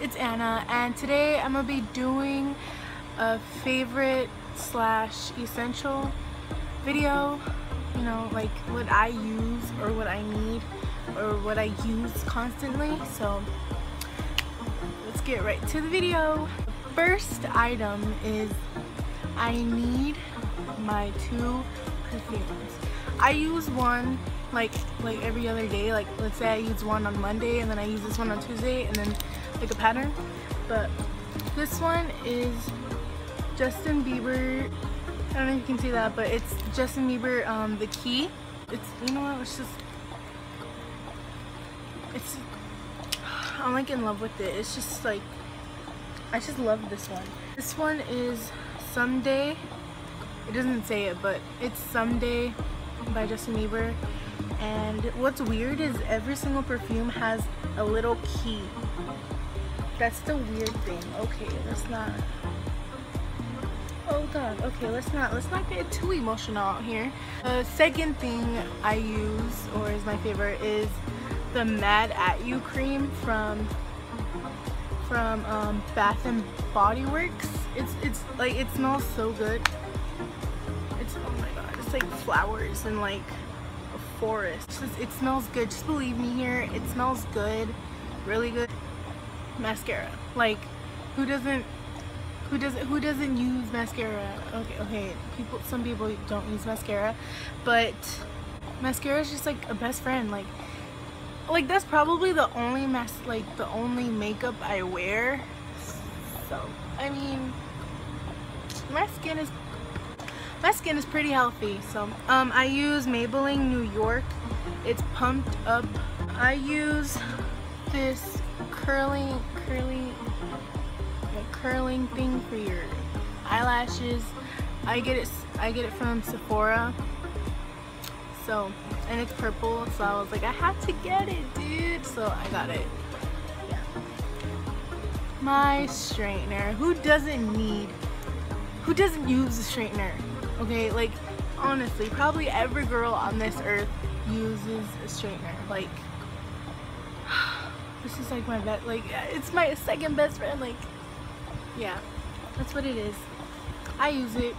it's Anna and today I'm gonna be doing a favorite slash essential video you know like what I use or what I need or what I use constantly. So let's get right to the video. First item is I need my two perfumes I use one like like every other day. Like let's say I use one on Monday and then I use this one on Tuesday and then like a pattern. But this one is Justin Bieber. I don't know if you can see that but it's Justin Bieber um, the key. It's you know what? It's just it's I'm like in love with it. It's just like I just love this one. This one is Someday it doesn't say it but it's Someday by Justin Bieber. And what's weird is every single perfume has a little key. That's the weird thing. Okay let's not oh god okay let's not let's not get too emotional out here. The second thing I use or is my favorite is the Mad at You cream from from um, Bath and Body Works. It's it's like it smells so good it's oh my god it's like flowers and like a forest. Just, it smells good. Just believe me here. It smells good. Really good. Mascara. Like, who doesn't who doesn't who doesn't use mascara? Okay, okay. People some people don't use mascara, but mascara is just like a best friend. Like like that's probably the only mas like the only makeup I wear. So, I mean my skin is my skin is pretty healthy so um, I use Maybelline New York. It's pumped up. I use this curling curling curling thing for your eyelashes. I get it I get it from Sephora. So and it's purple so I was like I have to get it dude. So I got it. My straightener. Who doesn't need who doesn't use a straightener okay like honestly probably every girl on this earth uses a straightener. Like this is like my best like it's my second best friend like yeah that's what it is. I use it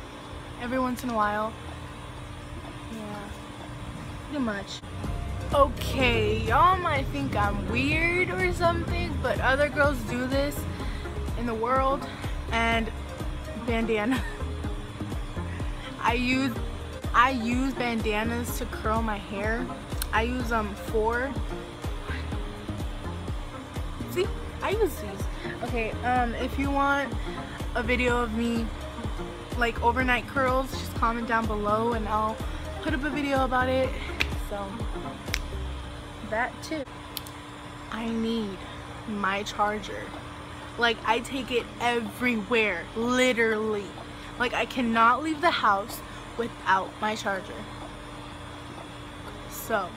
every once in a while. Yeah pretty much. Okay y'all might think I'm weird or something but other girls do this in the world and bandana I use I use bandanas to curl my hair. I use um four. See, I use these. Okay, um, if you want a video of me like overnight curls, just comment down below and I'll put up a video about it. So that too. I need my charger. Like I take it everywhere, literally. Like I cannot leave the house without my charger. So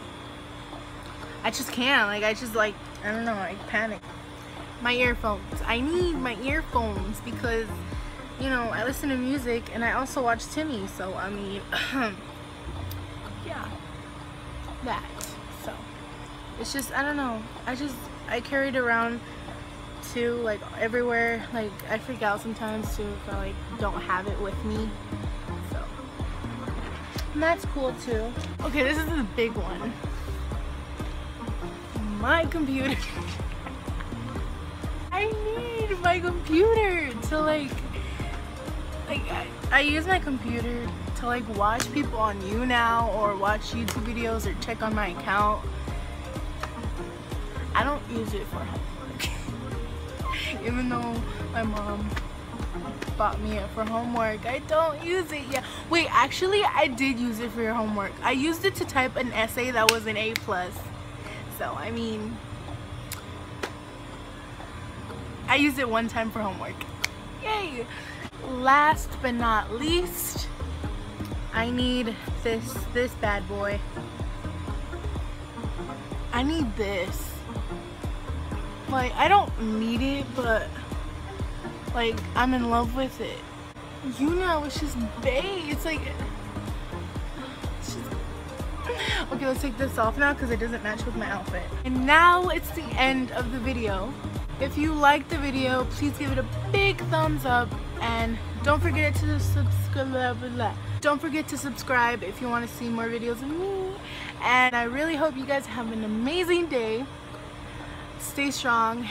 I just can't. Like I just like I don't know, I panic. My earphones. I need my earphones because you know, I listen to music and I also watch Timmy, so I mean yeah. That. So it's just I don't know. I just I carried around too like everywhere. Like I freak out sometimes too if I like don't have it with me. So and that's cool too. Okay this is the big one. My computer. I need my computer to like like I, I use my computer to like watch people on YouNow or watch YouTube videos or check on my account. I don't use it for even though my mom bought me it for homework. I don't use it yet. Wait, actually, I did use it for your homework. I used it to type an essay that was an A+. plus. So, I mean, I used it one time for homework. Yay! Last but not least, I need this, this bad boy. I need this like I don't need it but like I'm in love with it you know it's just bae it's like it's just... okay let's take this off now because it doesn't match with my outfit and now it's the end of the video If you liked the video, please give it a big thumbs up and don't forget to subscribe. Don't forget to subscribe if you want to see more videos of me. And I really hope you guys have an amazing day. Stay strong.